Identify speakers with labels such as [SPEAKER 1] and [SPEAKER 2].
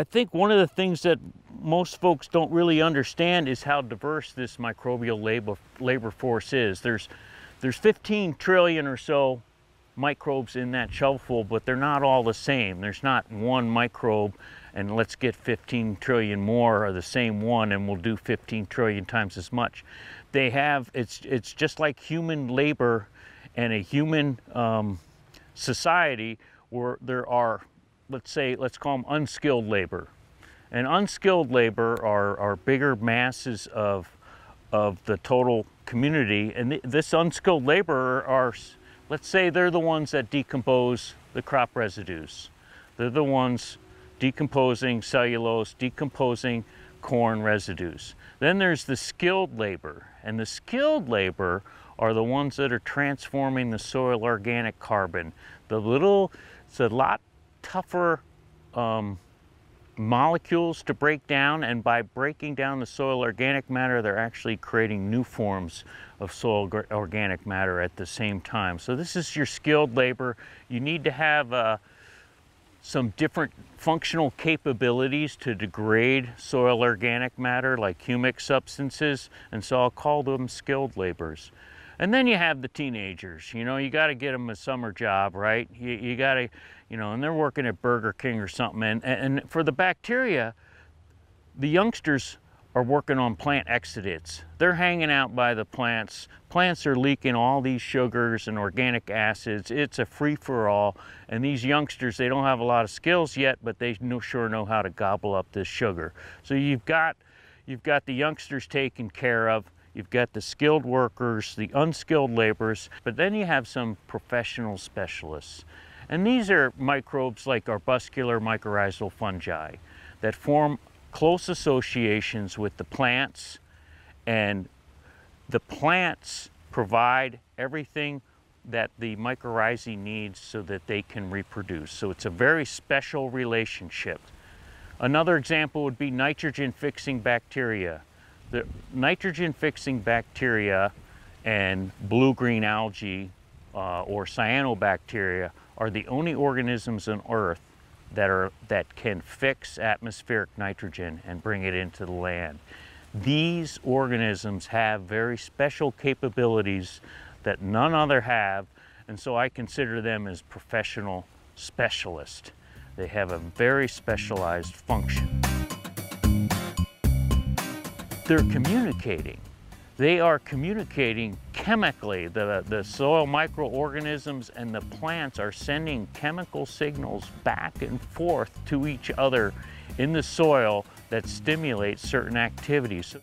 [SPEAKER 1] I think one of the things that most folks don't really understand is how diverse this microbial labor, labor force is. There's, there's 15 trillion or so microbes in that shovelful, but they're not all the same. There's not one microbe and let's get 15 trillion more of the same one and we'll do 15 trillion times as much. They have, it's, it's just like human labor and a human um, society where there are, let's say, let's call them unskilled labor. And unskilled labor are, are bigger masses of, of the total community. And th this unskilled labor are, let's say they're the ones that decompose the crop residues. They're the ones decomposing cellulose, decomposing corn residues. Then there's the skilled labor, and the skilled labor are the ones that are transforming the soil organic carbon. The little, it's a lot tougher um, molecules to break down, and by breaking down the soil organic matter, they're actually creating new forms of soil organic matter at the same time. So this is your skilled labor. You need to have a, some different functional capabilities to degrade soil organic matter like humic substances, and so I'll call them skilled laborers. And then you have the teenagers, you know, you got to get them a summer job, right? You, you got to, you know, and they're working at Burger King or something. And, and for the bacteria, the youngsters are working on plant exudates. They're hanging out by the plants. Plants are leaking all these sugars and organic acids. It's a free-for-all. And these youngsters, they don't have a lot of skills yet, but they sure know how to gobble up this sugar. So you've got, you've got the youngsters taken care of. You've got the skilled workers, the unskilled laborers, but then you have some professional specialists. And these are microbes like arbuscular mycorrhizal fungi that form close associations with the plants and the plants provide everything that the mycorrhizae needs so that they can reproduce. So it's a very special relationship. Another example would be nitrogen fixing bacteria. The nitrogen fixing bacteria and blue-green algae uh, or cyanobacteria are the only organisms on earth that, are, that can fix atmospheric nitrogen and bring it into the land. These organisms have very special capabilities that none other have, and so I consider them as professional specialists. They have a very specialized function. They're communicating they are communicating chemically. The, the soil microorganisms and the plants are sending chemical signals back and forth to each other in the soil that stimulate certain activities.